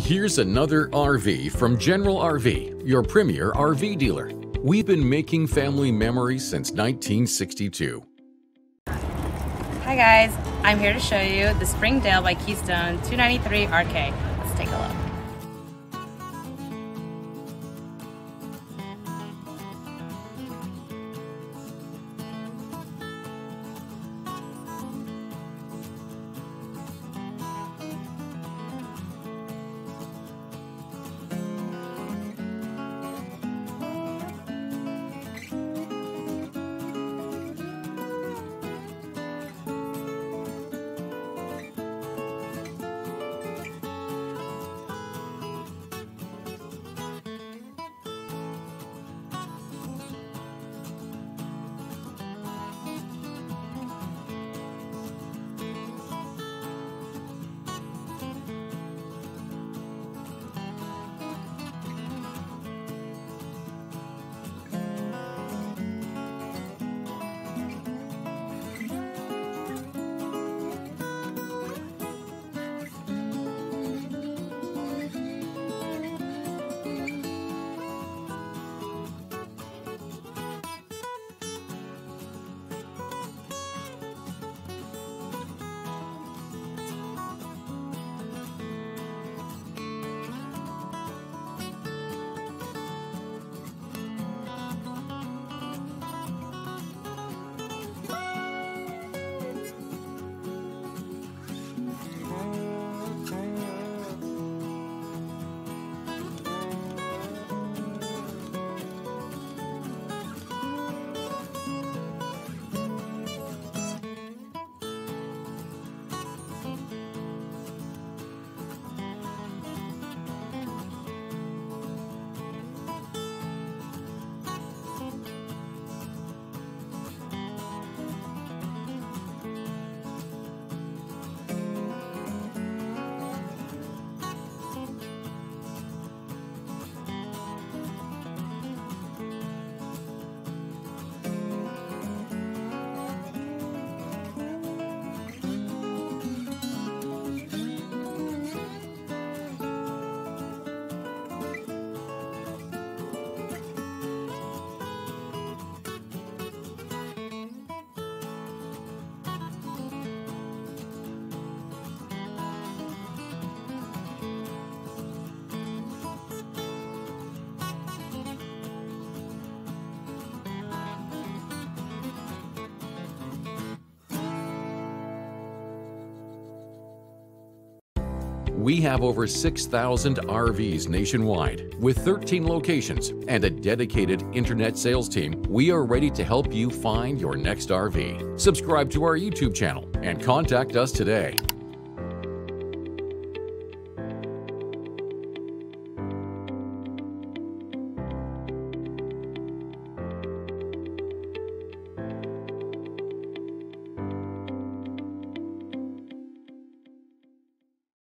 Here's another RV from General RV, your premier RV dealer. We've been making family memories since 1962. Hi guys, I'm here to show you the Springdale by Keystone 293 RK. Let's take a look. We have over 6,000 RVs nationwide with 13 locations and a dedicated internet sales team. We are ready to help you find your next RV. Subscribe to our YouTube channel and contact us today.